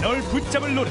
널 붙잡을 노래